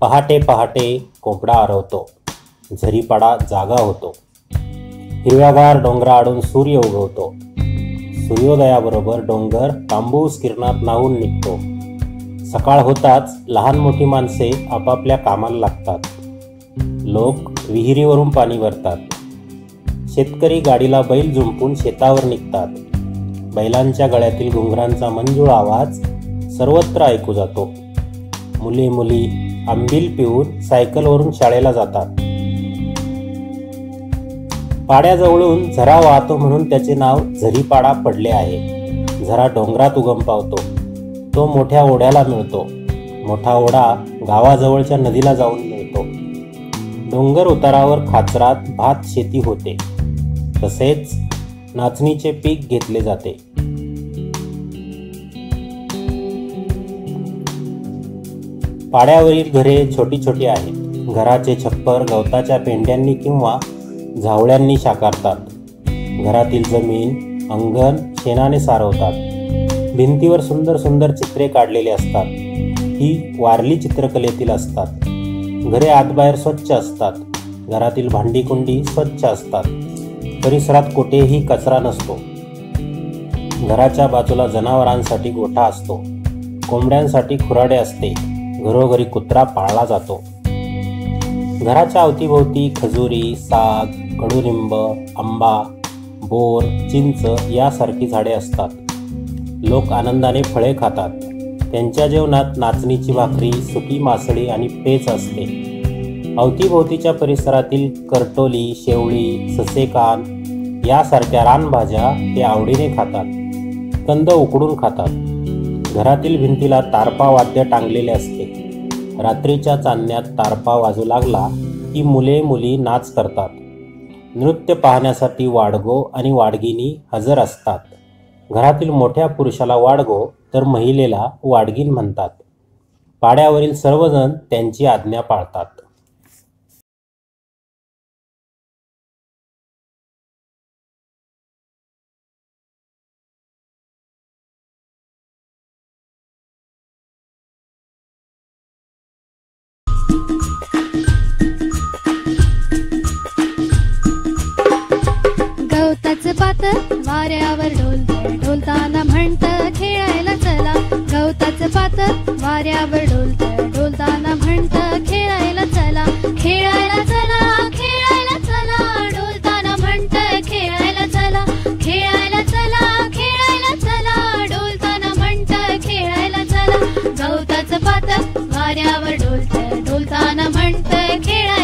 पहाटे पहाटे कोंबडा आरवतो. झरीपाडा जागा होतो. हिरव्यागार डोंगराआडून सूर्य उगवतो. सूर्योदयाबरोबर डोंगर तांबूस किरणात नाहून निघतो. सकाळ होताच लहान मोठी माणसे आपापल्या कामाला लागतात. लोक विहिरीवरून पाणी भरतात. शेतकरी गाडीला बैल जुंपून शेतावर निघतात. बैलांच्या गळ्यातील घुंगरांचा मंजूळ आवाज सर्वत्र ऐकू जातो. मुली मुली आंबील पिऊन सायकलवरून शाळेला जातात. पाड्याजवळून झरा वाहतो म्हणून त्याचे नाव झरीपाडा पडले आहे. झरा डोंगरात उगम पावतो. तो मोठ्या ओढ्याला मिळतो. मोठा ओढा गावाजवळच्या नदीला जाऊन मिळतो. डोंगर उतारावर खाचरात भात शेती होते. तसेच नाचणीचे पीक घेतले जाते. पाड्यावरील घरे छोटी छोटी आहेत. घराचे छप्पर गवताच्या पेंड्यांनी किंवा झावळ्यांनी साकारतात घरातील जमीन अंगण शेणाने सारवतात. भिंतीवर सुंदर सुंदर चित्रे काढलेली असतात. ही वारली चित्रकलेतील असतात. घरे आतबाहेर स्वच्छ असतात. घरातील भांडीकुंडी स्वच्छ असतात. परिसरात कुठेही कचरा नसतो. घराच्या बाजूला जनावरांसाठी गोठा असतो. कोंबड्यांसाठी खुराडे असते. घरोघरी कुत्रा पाळला जातो. घराच्या अवतीभोवती खजुरी साग कडुलिंब आंबा बोर चिंच यासारखी झाडे असतात. लोक आनंदाने फळे खातात. त्यांच्या जेवणात नाचणीची भाकरी सुकी मासळी आणि पेच असते. अवतीभोवतीच्या परिसरातील करटोली शेवळी ससेकान यासारख्या रानभाज्या ते आवडीने खातात. कंद उकडून खातात. घरातील भिंतीला तारपा वाद्य टांगलेले असते. रात्रीच्या चांदण्यात तारपा वाजू लागला की मुले मुली नाच करतात. नृत्य पाहण्यासाठी वाडगो आणि वाडगिनी हजर असतात. घरातील मोठ्या पुरुषाला वाडगो तर महिलेला वाडगीन म्हणतात. पाड्यावरील सर्वजण त्यांची आज्ञा पाळतात. गवताचं पात वाऱ्यावर डोलत डोलताना म्हणत खेळायला चला. गवताचं पात वाऱ्यावर डोलत डोलताना म्हणत खेळायला चला. खेळायला चला खेळायला चला. डोलताना म्हणत खेळायला चला. खेळायला चला खेळायला चला. डोलताना म्हणत खेळायला चला. गवताचं पात वाऱ्यावर डोलत डोलताना म्हणत खेळ